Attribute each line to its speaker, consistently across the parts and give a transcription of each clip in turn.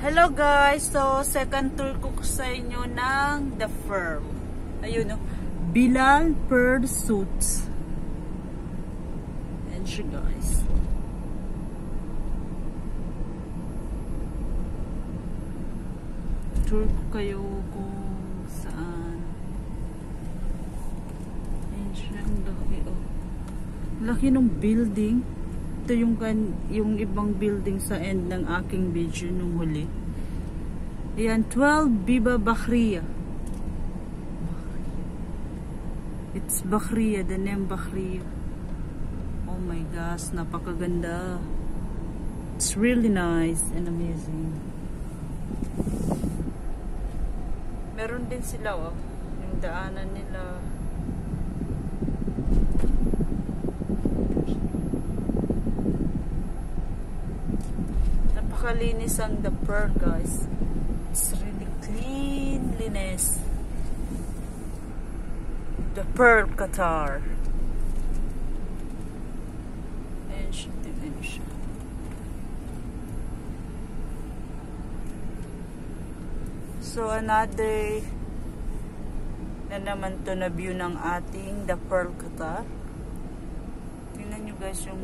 Speaker 1: Hello guys! So, second tour ko sa inyo ng The Firm. Ayun o. Bilal Pearl Suits. Ayan siya guys. Tour ko kayo kung saan. Ayan siya. Ang laki. Oh. Laki ng building ito yung, kan, yung ibang building sa end ng aking video nung huli. Ayan, 12 Biba Bakhriya. It's Bakhriya, the name Bakhriya. Oh my gosh, napakaganda. It's really nice and amazing. Meron din sila, oh. Yung daanan nila. Napakalinis ang the pearl guys. It's really cleanliness the pearl Qatar. Tingnan siya so another na naman to na view ng ating the pearl Qatar. Tingnan nyo guys yung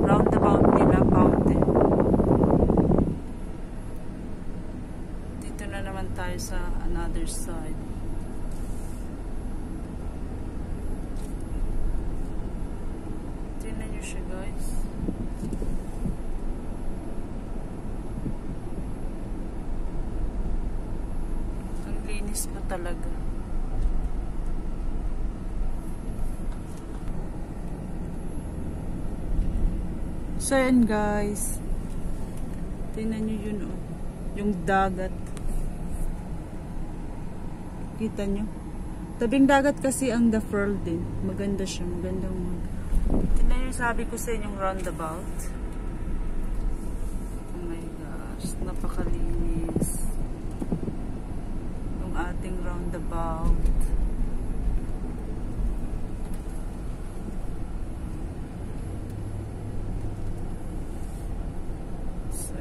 Speaker 1: roundabout nila fountain tayo sa another side. Tingnan nyo siya guys. Ang linis pa talaga. So yan guys. Tingnan nyo yun oh. Yung dagat. Kita nyo? Tabing dagat kasi ang The Furl din. Maganda siya. Magandang Tignan nyo sabi ko sa inyong roundabout. Oh my gosh. Napakalinis. Yung ating roundabout. So.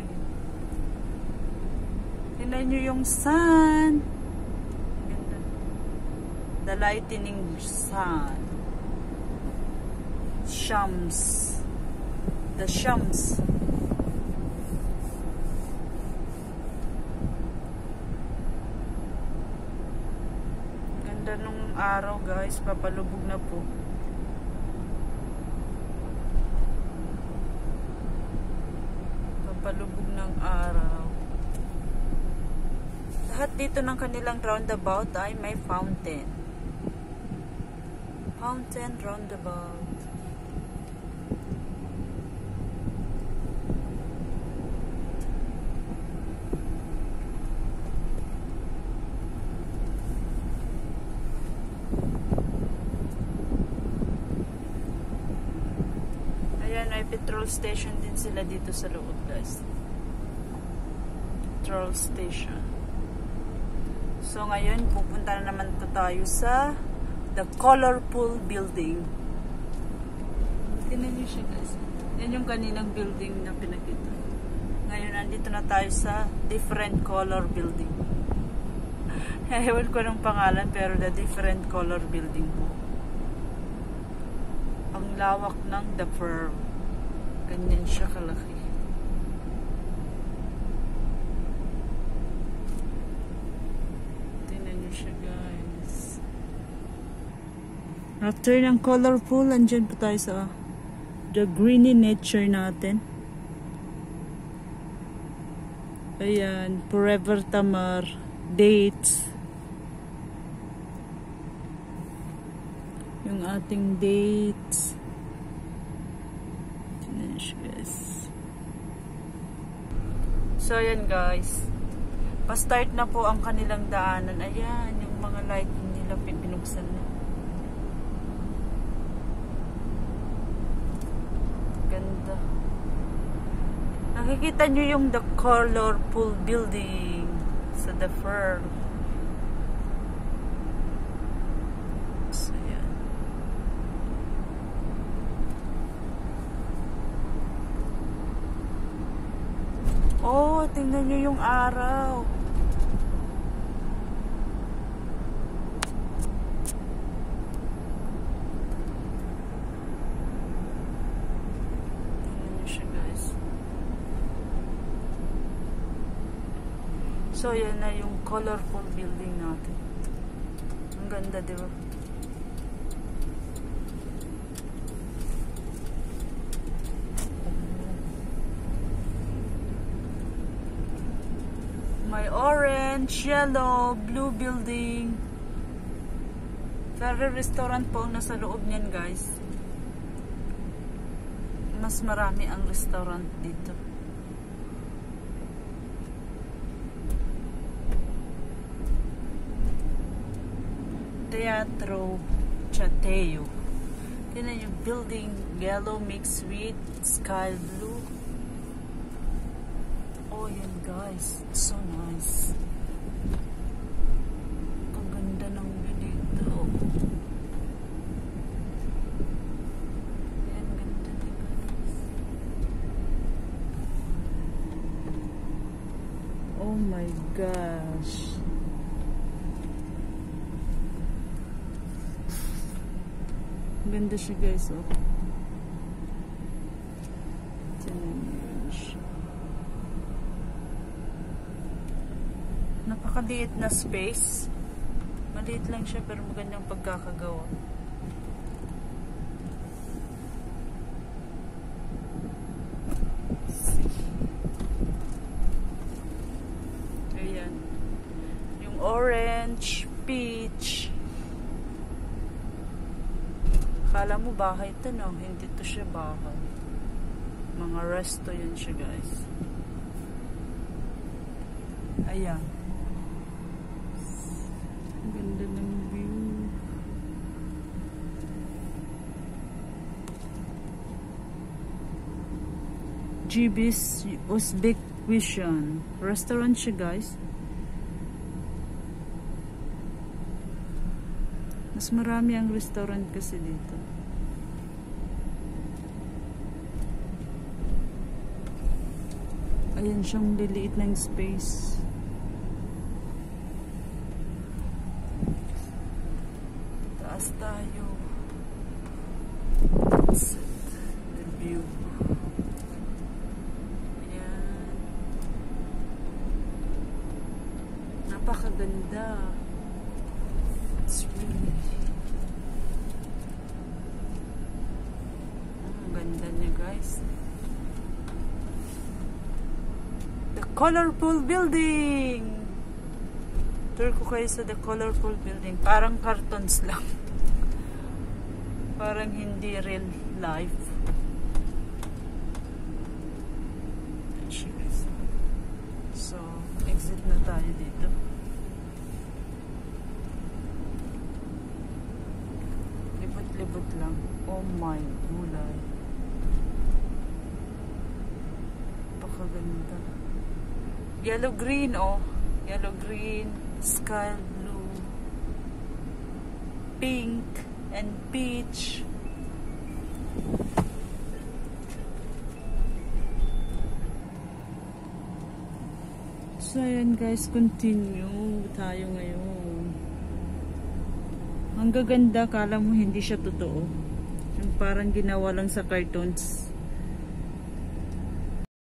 Speaker 1: Tignan nyo yung sun the lightening sun shams the shams. Ganda nung araw guys. Papalubog na po. Papalubog ng araw. Lahat dito ng kanilang roundabout ay may fountain Fountain Roundabout. Ayan, may petrol station din sila dito sa loob, guys. Petrol station. So, ngayon, pupunta na naman to tayo sa the colorful building. Tinan niyo siya guys. Yan yung kaninang building na pinakita. Ngayon, nandito na tayo sa different color building. Ewan ko ng pangalan pero the different color building po. Ang lawak ng the firm. Ganyan siya kalaki. After ng colorful, andyan po tayo sa the greeny nature natin. Ayan, Forever Tamar, dates. Yung ating dates. Guys. So, ayan guys. Pa-start na po ang kanilang daanan. Ayan, yung mga light nila pinuksan na. Nakikita nyo yung the colorful building sa the firm. Oh, tingnan nyo yung araw. Tingnan nyo siya guys. So, yan na yung colorful building natin. Ang ganda, di ba? May orange, yellow, blue building. Ferry restaurant po ang nasa loob niyan guys. Mas marami ang restaurant dito. Teatro Chateo. Tingnan yung building yellow mixed with sky blue. Oh, yan guys. So nice. Ang ganda ng view dito. Yan, ganda ni guys. Oh my gosh. Ganda siya guys, oh. Napakaliit na space. Maliit lang siya pero magandang pagkakagawa. Ayan. Yung orange, peach. Kala mo bahay ito, no? Hindi to siya bahay. Mga resto yun siya, guys. Ayan. Ganda ng view. GB's Uzbek Vision. Restaurant siya, guys. Mas marami ang restaurant kasi dito. Ayan siyang liliit ng space. Taas tayo. That's it. The view. Ayan. Napakaganda. It's really... Ang ganda niya guys. The colorful building! Tour ko kayo sa the colorful building. Parang cartons lang. Parang hindi real life. So, exit na tayo dito. Libot-libot lang. Oh my gulay. Yellow-green, oh. Yellow-green, sky blue, pink, and peach. So, ayan guys, continue tayo ngayon. Ang gaganda, kala mo hindi siya totoo. Yung parang ginawa lang sa cartoons.